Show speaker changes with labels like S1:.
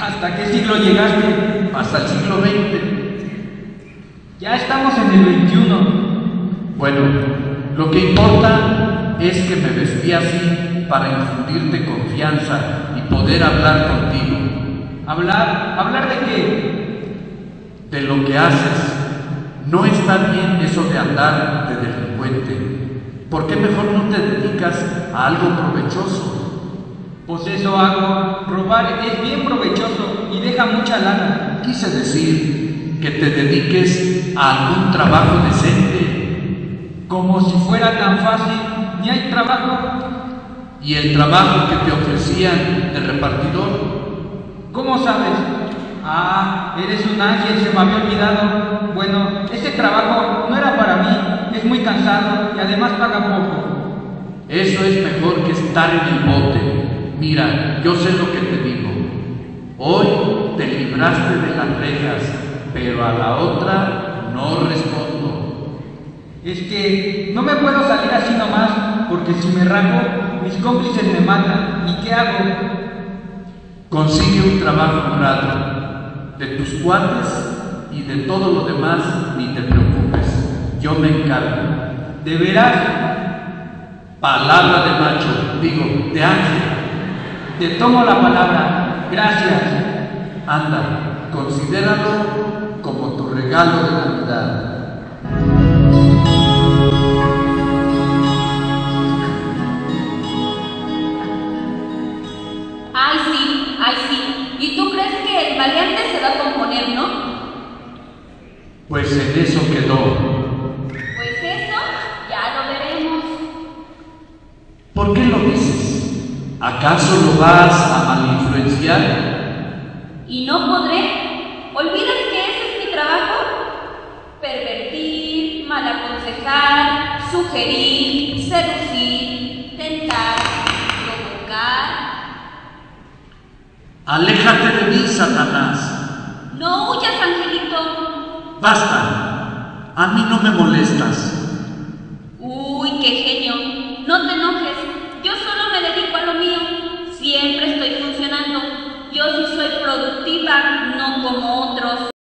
S1: ¿Hasta qué siglo llegaste?
S2: Hasta el siglo XX.
S1: Ya estamos en el 21.
S2: Bueno, lo que importa es que me vestí así para infundirte confianza y poder hablar contigo.
S1: ¿Hablar? ¿Hablar de qué?
S2: De lo que haces. No está bien eso de andar de delincuente. ¿Por qué mejor no te dedicas a algo provechoso?
S1: Pues eso hago. Robar es bien provechoso y deja mucha lana.
S2: Quise decir que te dediques a algún trabajo decente.
S1: Como si fuera tan fácil, ni hay trabajo.
S2: ¿Y el trabajo que te ofrecían de repartidor?
S1: ¿Cómo sabes? Ah, eres un ángel, se me había olvidado. Bueno, ese trabajo no era para mí, es muy cansado y además paga poco.
S2: Eso es mejor que estar en el bote. Mira, yo sé lo que te digo. Hoy te libraste de las rejas, pero a la otra no respondo.
S1: Es que no me puedo salir así nomás, porque si me rajo, mis cómplices me matan. ¿Y qué hago?
S2: Consigue un trabajo honrado. De tus cuates y de todo lo demás, ni te preocupes. Yo me encargo.
S1: ¿De veras?
S2: Palabra de macho, digo, de ángel.
S1: Te tomo la palabra. Gracias.
S2: Anda, considéralo como tu regalo de Navidad.
S3: Ay, sí, ay, sí. ¿Y tú crees que el maleante se va a componer, no?
S2: Pues en eso quedó.
S3: Pues eso ya lo veremos.
S2: ¿Por qué lo dices? ¿Acaso lo vas a malinfluenciar?
S3: ¿Y no podré? ¿Olvidas que ese es mi trabajo? Pervertir, mal aconsejar, sugerir, seducir, tentar, provocar.
S2: Aléjate de mí, Satanás.
S3: No huyas, Angelito.
S2: Basta. A mí no me molestas.
S3: Uy, qué genio. No te enojes. Yo solo me dedico a lo mío. Siempre estoy Yo sí soy productiva, no como otros.